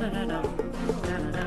da da da da. Da